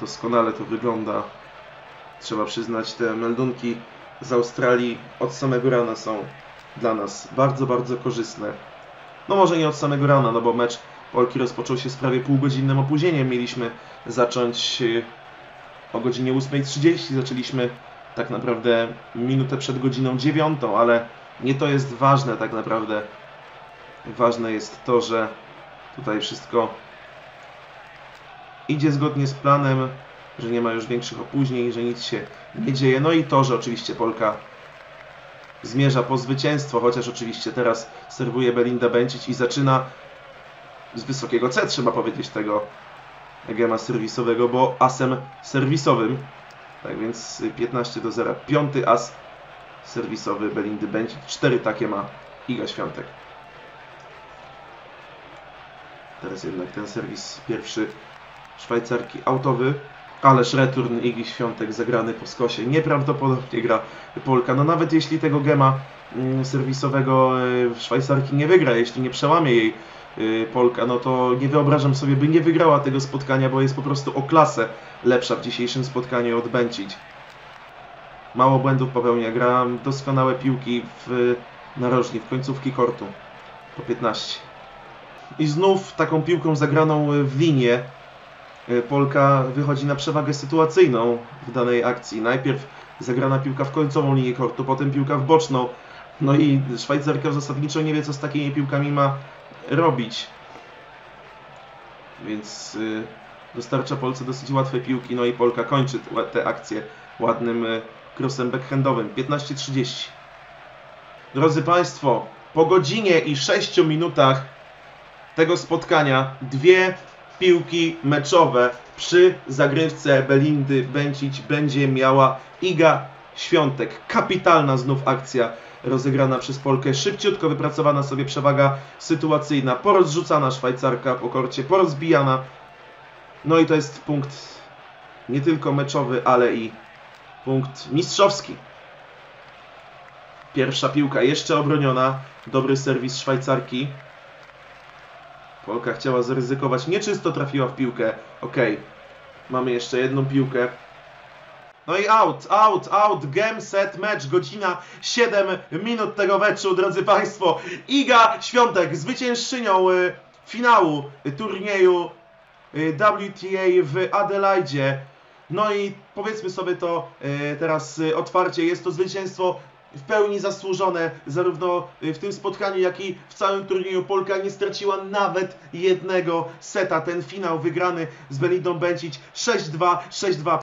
Doskonale to wygląda. Trzeba przyznać, te meldunki z Australii od samego rana są dla nas bardzo, bardzo korzystne. No może nie od samego rana, no bo mecz Polki rozpoczął się z prawie półgodzinnym opóźnieniem. Mieliśmy zacząć o godzinie 8.30, zaczęliśmy tak naprawdę minutę przed godziną 9, ale nie to jest ważne tak naprawdę. Ważne jest to, że tutaj wszystko idzie zgodnie z planem, że nie ma już większych opóźnień, że nic się nie dzieje. No i to, że oczywiście Polka zmierza po zwycięstwo, chociaż oczywiście teraz serwuje Belinda Bencic i zaczyna z wysokiego C, trzeba powiedzieć tego gema serwisowego, bo asem serwisowym. Tak więc 15 do 0. Piąty as serwisowy Belindy Bencic. Cztery takie ma Iga Świątek. Teraz jednak ten serwis pierwszy Szwajcarki autowy. Ależ return Igi Świątek zagrany po skosie. Nieprawdopodobnie gra Polka. No nawet jeśli tego gema mm, serwisowego y, Szwajcarki nie wygra, jeśli nie przełamie jej y, Polka, no to nie wyobrażam sobie, by nie wygrała tego spotkania, bo jest po prostu o klasę lepsza w dzisiejszym spotkaniu od Bencic. Mało błędów popełnia, gra doskonałe piłki w narożni, w końcówki kortu. Po 15. I znów taką piłką zagraną w linię Polka wychodzi na przewagę sytuacyjną w danej akcji. Najpierw zagrana piłka w końcową linię kortu, potem piłka w boczną. No i Szwajcarka zasadniczo nie wie, co z takimi piłkami ma robić. Więc y, dostarcza Polsce dosyć łatwe piłki, no i Polka kończy te akcje ładnym crossem backhandowym. 15.30. Drodzy Państwo, po godzinie i 6 minutach tego spotkania dwie piłki meczowe przy zagrywce Belindy Bencic będzie miała Iga Świątek. Kapitalna znów akcja rozegrana przez Polkę. Szybciutko wypracowana sobie przewaga sytuacyjna. Porozrzucana Szwajcarka po korcie, porozbijana. No i to jest punkt nie tylko meczowy, ale i punkt mistrzowski. Pierwsza piłka jeszcze obroniona. Dobry serwis Szwajcarki. Polka chciała zaryzykować. Nieczysto trafiła w piłkę. Ok. Mamy jeszcze jedną piłkę. No i out, out, out, game, set, match, godzina 7 minut tego meczu, drodzy Państwo. Iga Świątek, zwyciężczynią y, finału y, turnieju y, WTA w Adelaidzie. No i powiedzmy sobie to y, teraz y, otwarcie, jest to zwycięstwo w pełni zasłużone, zarówno y, w tym spotkaniu, jak i w całym turnieju. Polka nie straciła nawet jednego seta. Ten finał wygrany z Belindą Bencic 6-2, 6-2.